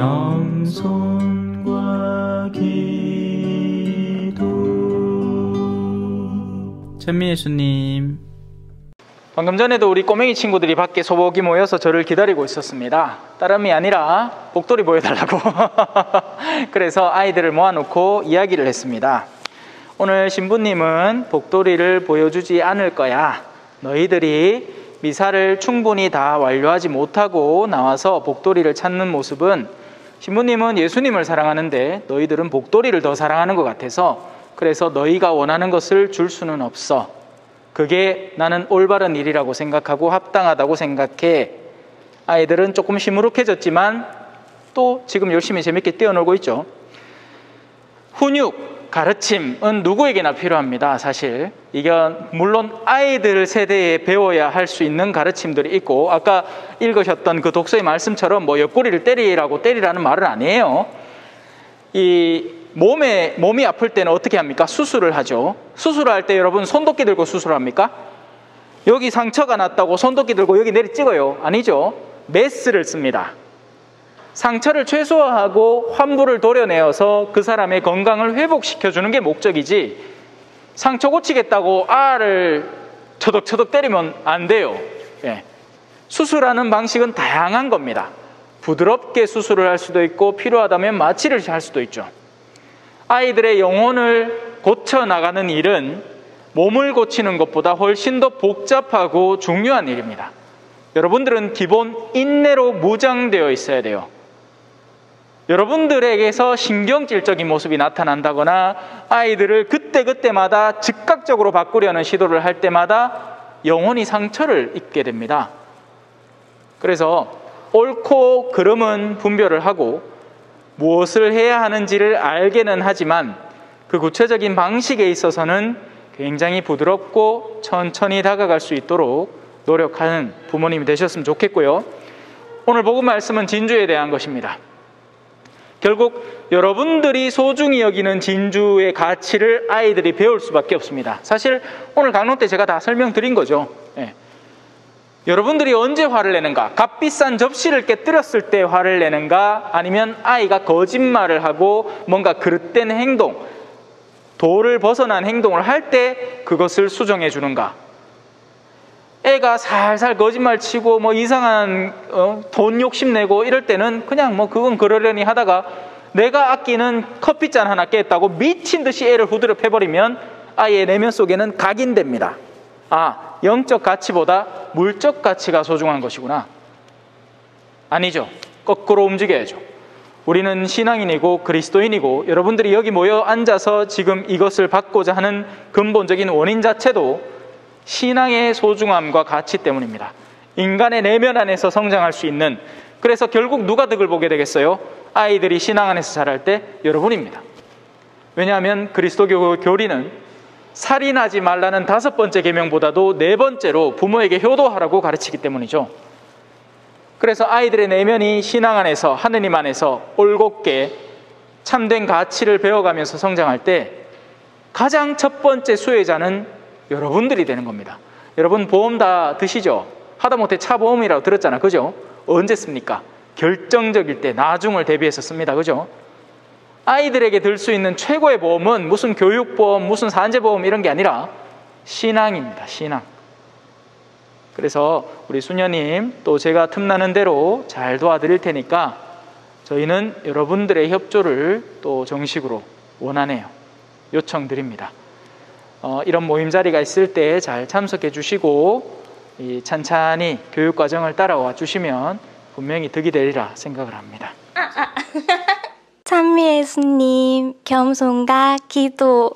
영손과 기도 천미 예수님 방금 전에도 우리 꼬맹이 친구들이 밖에 소복이 모여서 저를 기다리고 있었습니다. 다름이 아니라 복돌이 보여달라고. 그래서 아이들을 모아놓고 이야기를 했습니다. 오늘 신부님은 복돌이를 보여주지 않을 거야. 너희들이 미사를 충분히 다 완료하지 못하고 나와서 복돌이를 찾는 모습은 신부님은 예수님을 사랑하는데 너희들은 복돌이를 더 사랑하는 것 같아서 그래서 너희가 원하는 것을 줄 수는 없어. 그게 나는 올바른 일이라고 생각하고 합당하다고 생각해. 아이들은 조금 시무룩해졌지만 또 지금 열심히 재밌게 뛰어놀고 있죠. 훈육, 가르침은 누구에게나 필요합니다, 사실. 이건 물론 아이들 세대에 배워야 할 수 있는 가르침들이 있고, 아까 읽으셨던 그 독서의 말씀처럼 뭐 옆구리를 때리라고 때리라는 말은 아니에요. 이 몸에 몸이 아플 때는 어떻게 합니까? 수술을 하죠. 수술할 때 여러분 손도끼 들고 수술합니까? 여기 상처가 났다고 손도끼 들고 여기 내리 찍어요? 아니죠. 메스를 씁니다. 상처를 최소화하고 환부를 도려내어서 그 사람의 건강을 회복시켜 주는 게 목적이지 상처 고치겠다고 알을 처덕처덕 때리면 안 돼요. 예. 수술하는 방식은 다양한 겁니다. 부드럽게 수술을 할 수도 있고 필요하다면 마취를 할 수도 있죠. 아이들의 영혼을 고쳐 나가는 일은 몸을 고치는 것보다 훨씬 더 복잡하고 중요한 일입니다. 여러분들은 기본 인내로 무장되어 있어야 돼요. 여러분들에게서 신경질적인 모습이 나타난다거나 아이들을 그때그때마다 즉각적으로 바꾸려는 시도를 할 때마다 영혼이 상처를 입게 됩니다. 그래서 옳고 그름은 분별을 하고 무엇을 해야 하는지를 알게는 하지만 그 구체적인 방식에 있어서는 굉장히 부드럽고 천천히 다가갈 수 있도록 노력하는 부모님이 되셨으면 좋겠고요. 오늘 복음 말씀은 진주에 대한 것입니다. 결국 여러분들이 소중히 여기는 진주의 가치를 아이들이 배울 수밖에 없습니다. 사실 오늘 강론 때 제가 다 설명드린 거죠. 예. 여러분들이 언제 화를 내는가? 값비싼 접시를 깨뜨렸을 때 화를 내는가? 아니면 아이가 거짓말을 하고 뭔가 그릇된 행동, 도를 벗어난 행동을 할 때 그것을 수정해 주는가? 애가 살살 거짓말 치고 뭐 이상한 어, 돈 욕심 내고 이럴 때는 그냥 뭐 그건 그러려니 하다가 내가 아끼는 커피잔 하나 깼다고 미친 듯이 애를 후드려 패버리면 아이의 내면 속에는 각인됩니다. 아, 영적 가치보다 물적 가치가 소중한 것이구나. 아니죠. 거꾸로 움직여야죠. 우리는 신앙인이고 그리스도인이고 여러분들이 여기 모여 앉아서 지금 이것을 받고자 하는 근본적인 원인 자체도 신앙의 소중함과 가치 때문입니다. 인간의 내면 안에서 성장할 수 있는 그래서 결국 누가 득을 보게 되겠어요? 아이들이 신앙 안에서 자랄 때 여러분입니다. 왜냐하면 그리스도교 교리는 살인하지 말라는 다섯 번째 계명보다도 네 번째로 부모에게 효도하라고 가르치기 때문이죠. 그래서 아이들의 내면이 신앙 안에서 하느님 안에서 올곧게 참된 가치를 배워가면서 성장할 때 가장 첫 번째 수혜자는 여러분들이 되는 겁니다. 여러분 보험 다 드시죠? 하다못해 차 보험이라고 들었잖아. 그죠? 언제 씁니까? 결정적일 때 나중을 대비해서 씁니다. 그죠? 아이들에게 들 수 있는 최고의 보험은 무슨 교육보험, 무슨 산재보험 이런 게 아니라 신앙입니다. 신앙. 그래서 우리 수녀님 또 제가 틈나는 대로 잘 도와드릴 테니까 저희는 여러분들의 협조를 또 정식으로 원하네요. 요청드립니다. 어, 이런 모임 자리가 있을 때 잘 참석해 주시고 이 찬찬히 교육 과정을 따라와 주시면 분명히 득이 되리라 생각을 합니다. 찬미 예수님 겸손과 기도